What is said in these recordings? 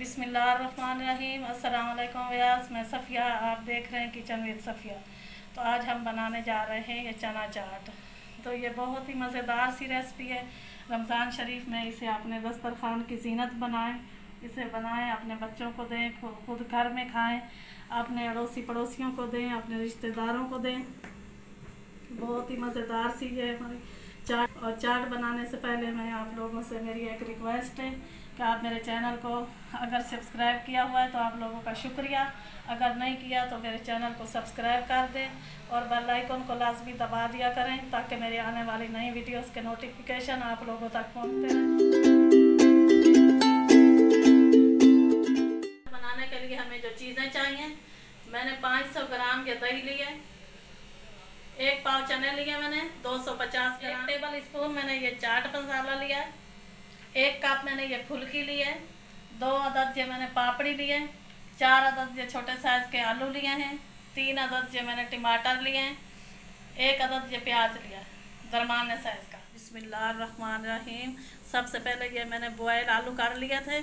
अस्सलाम वालेकुम व्यास, मैं सफ़िया, आप देख रहे हैं किचन विद सफ़िया। तो आज हम बनाने जा रहे हैं ये चना चाट। तो ये बहुत ही मज़ेदार सी रेसिपी है। रमज़ान शरीफ में इसे अपने दस्तरखान की जीनत बनाएँ। इसे बनाएँ, अपने बच्चों को दें खुद घर में खाएँ, अपने अड़ोसी पड़ोसियों को दें, अपने रिश्तेदारों को दें। बहुत ही मज़ेदार सी है हमारी चाट। और चाट बनाने से पहले मैं आप लोगों से मेरी एक रिक्वेस्ट है कि आप मेरे चैनल को अगर सब्सक्राइब किया हुआ है तो आप लोगों का शुक्रिया। अगर नहीं किया तो मेरे चैनल को सब्सक्राइब कर दें और बेल आइकन को लाजमी दबा दिया करें ताकि मेरे आने वाली नई वीडियोस के नोटिफिकेशन आप लोगों तक पहुँचते रहें। बनाने के लिए हमें जो चीज़ें चाहिए, मैंने 500 ग्राम के दही लिए। एक पाव चने लिए मैंने 250 ग्राम। टेबल स्पून मैंने ये चाट मसाला लिया। एक कप मैंने ये फुल्की ली है, दो अदद ये मैंने पापड़ी लिए चार अदद ये छोटे साइज़ के आलू लिए हैं, तीन अदद ये मैंने टमाटर लिए हैं, एक अदद ये प्याज लिया दरमान साइज़ का। बिस्मिल्लाहिर्रहमानिर्रहीम। सबसे पहले ये मैंने बॉयल आलू कर लिए थे,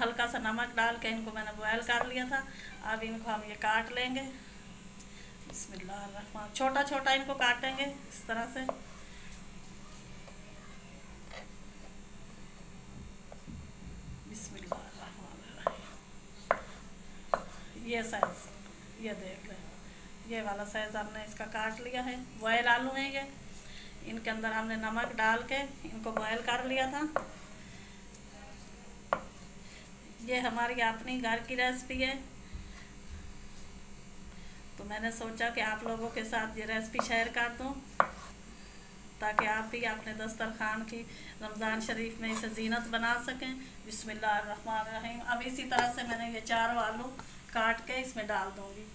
हल्का सा नमक डाल के इनको मैंने बॉयल कर लिया था। अब इनको हम ये काट लेंगे। बिस्मिल्लाह छोटा छोटा इनको काटेंगे इस तरह से। ये साइज़ ये देख लें ये वाला साइज़ हमने इसका काट लिया है। बॉयल आलू हैं ये। इनके अंदर हमने नमक डाल के इनको बॉयल कर लिया था। ये हमारी अपनी घर की रेसिपी है। तो मैंने सोचा कि आप लोगों के साथ ये रेसिपी शेयर कर दूँ, ताकि आप भी अपने दस्तरखान की रमज़ान शरीफ में इसे जीनत बना सकें। बिस्मिल्लाहिर्रहमानिर्रहीम। अब इसी तरह से मैंने ये चारों आलू काट के इसमें डाल दूँगी।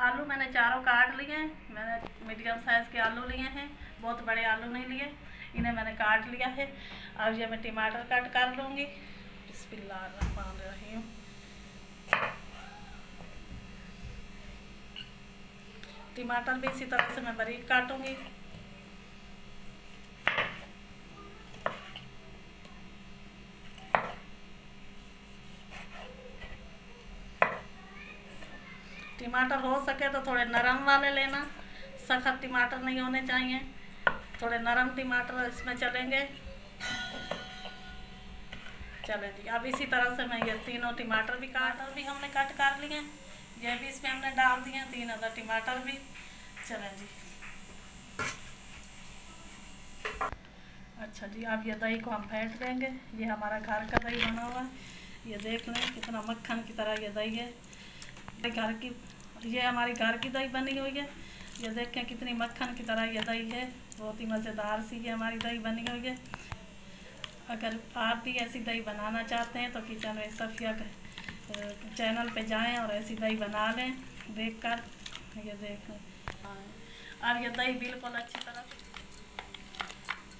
आलू मैंने चारों काट लिए हैं मैंने मीडियम साइज़ के आलू लिए हैं, बहुत बड़े आलू नहीं लिए, इन्हें मैंने काट लिया है। अब ये मैं टमाटर कट कर लूँगी। बिस्मिल्लाहिर्रहमानिर्रहीम टमाटर भी इसी तरह से मैं बारीक काटूँगी। टमाटर हो सके तो थोड़े नरम वाले लेना। सख्त टमाटर नहीं होने चाहिए। थोड़े नरम टमाटर इसमें चलेंगे। चले जी, अब इसी तरह से मैं ये तीनों टमाटर भी काट भी हमने कट कर लिए। ये भी इसमें हमने डाल दिए, तीन अदर टमाटर भी। चले जी। अच्छा जी, अब ये दही को हम फेंट देंगे। ये हमारा घर का दही बना हुआ है। ये देख लें कितना मक्खन की तरह ये दही है। घर की ये हमारी घर की दही बनी हुई है। ये देखें कितनी मक्खन की तरह ये दही है। बहुत ही मज़ेदार सी ये हमारी दही बनी हुई है। अगर आप भी ऐसी दही बनाना चाहते हैं तो किचन में सफिया चैनल पे जाएँ और ऐसी दही बना लें देख कर ये देख। अब ये दही बिल्कुल अच्छी तरह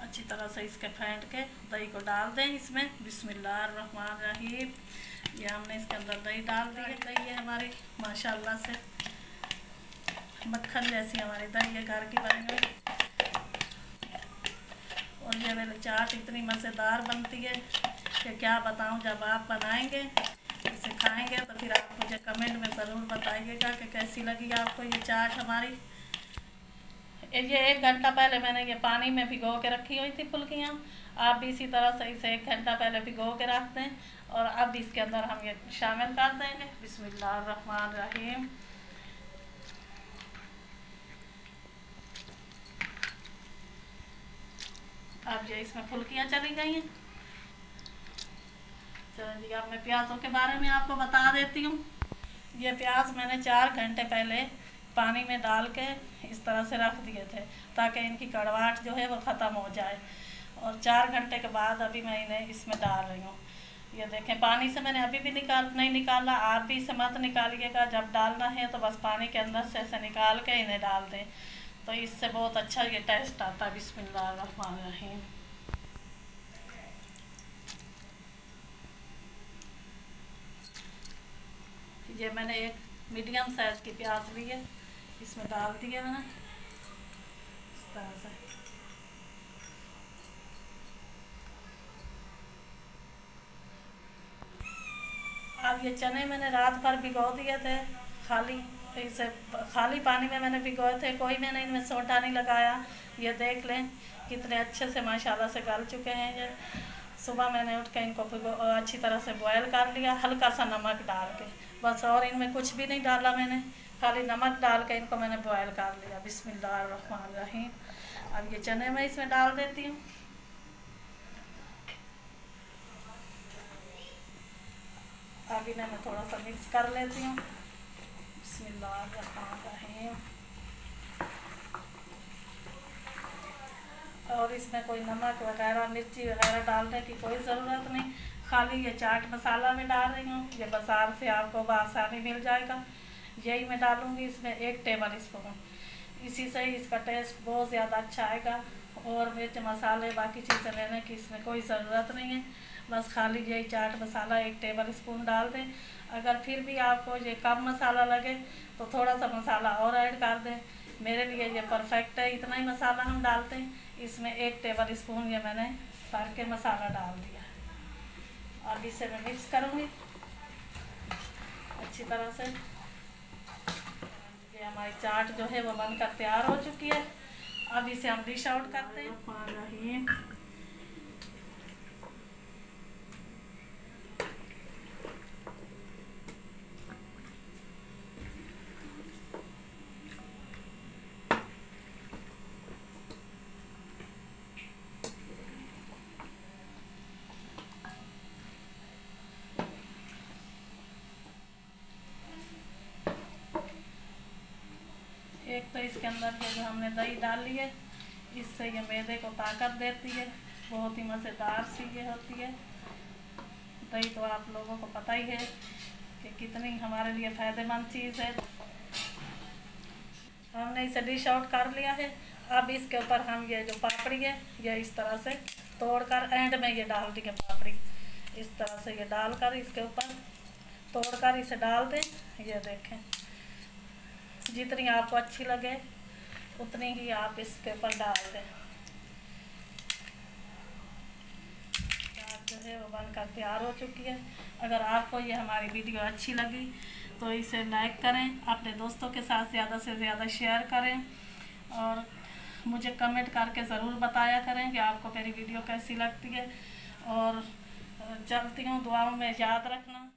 अच्छी तरह से इसके फेंट के दही को डाल दें इसमें। बिस्मिल्लाह रहीम ये हमने इसके अंदर दही डाल दी है। दही है हमारी, माशाल्लाह से। मक्खन जैसी हमारी दही है, घर की बनी हुई। और ये मेरी चाट इतनी मज़ेदार बनती है कि क्या बताऊँ, जब आप बनाएँगे, इसे खाएँगे तो फिर आप मुझे कमेंट में ज़रूर बताइएगा कि कैसी लगी आपको ये चाट हमारी। ये एक घंटा पहले मैंने ये पानी में भिगो के रखी हुई थी फुल्कियाँ। आप भी इसी तरह से इसे एक घंटा पहले भिगो के रख दें और अब इसके अंदर हम ये शामिल कर देंगे। बिस्मिल्लाहिर्रहमानिर्रहीम। अब ये इसमें फुल्कियाँ चली गई हैं। चलो जी, अब मैं प्याज़ों के बारे में आपको बता देती हूँ। ये प्याज मैंने चार घंटे पहले पानी में डाल के इस तरह से रख दिए थे, ताकि इनकी कड़वाहट जो है वो ख़त्म हो जाए। और चार घंटे के बाद अभी मैं इन्हें इसमें डाल रही हूँ। ये देखें, पानी से मैंने अभी भी निकाल, नहीं निकाला। आप भी इसे मत निकालिएगा। जब डालना है तो बस पानी के अंदर से ऐसे निकाल के इन्हें डाल दें। तो इससे बहुत अच्छा ये टेस्ट आता है, बिस्मिल्लाहिर्रहमानिर्रहीम। ये मैंने एक मीडियम साइज़ की प्याज ली है, इसमें डाल दिया मैंने। इस तरह से। अब ये चने मैंने रात भर भिगो दिए थे, खाली। इसे खाली पानी में मैंने भिगोए थे, कोई मैंने इनमें सोटा नहीं लगाया। ये देख लें, कितने अच्छे से माशाल्लाह से गल चुके हैं ये। सुबह मैंने उठ के इनको अच्छी तरह से बॉयल कर लिया, हल्का सा नमक डाल के। बस और इनमें कुछ भी नहीं डाला मैंने, खाली नमक डाल के इनको मैंने बॉयल कर लिया। रहीम अब ये चने मैं इसमें डाल देती हूँ। अभी इन्हें मैं थोड़ा सा मिक्स कर लेती हूँ। और इसमें कोई नमक वगैरह, मिर्ची वगैरह डालने की कोई ज़रूरत नहीं। खाली ये चाट मसाला में डाल रही हूँ। ये बाज़ार से आपको बसानी मिल जाएगा। यही मैं डालूँगी इसमें एक टेबल स्पून। इसी से इसका टेस्ट बहुत ज़्यादा अच्छा आएगा। और मिर्च मसाले बाकी चीज़ें लेने की इसमें कोई ज़रूरत नहीं है। बस खाली यही चाट मसाला एक टेबल स्पून डाल दें। अगर फिर भी आपको ये कम मसाला लगे तो थोड़ा सा मसाला और ऐड कर दें। मेरे लिए ये परफेक्ट है, इतना ही मसाला हम डालते हैं। इसमें एक टेबल स्पून ये मैंने भर के मसाला डाल दिया। अब इसे मैं मिक्स करूँगी। अच्छी तरह से। ये हमारी चाट जो है, वो बनकर तैयार हो चुकी है। अब इसे हम डिश आउट करते हैं। एक तो इसके अंदर जो हमने दही डाल ली है, इससे ये मैदे को ताकत देती है। बहुत ही मज़ेदार सी ये होती है। दही तो आप लोगों को पता ही है कि कितनी हमारे लिए फ़ायदेमंद चीज़ है। हमने इसे डिश आउट कर लिया है। अब इसके ऊपर हम ये जो पापड़ी है, ये इस तरह से तोड़कर एंड में ये डाल देंगे पापड़ी। इस तरह से ये डालकर इसके ऊपर तोड़कर इसे डाल दें। ये देखें। जितनी आपको अच्छी लगे, उतनी ही आप इस पेपर डाल दें। जो है वो बनकर तैयार हो चुकी है। अगर आपको ये हमारी वीडियो अच्छी लगी तो इसे लाइक करें, अपने दोस्तों के साथ ज़्यादा से ज़्यादा शेयर करें, और मुझे कमेंट करके ज़रूर बताया करें कि आपको मेरी वीडियो कैसी लगती है, और चलती हूँ दुआओं में याद रखना।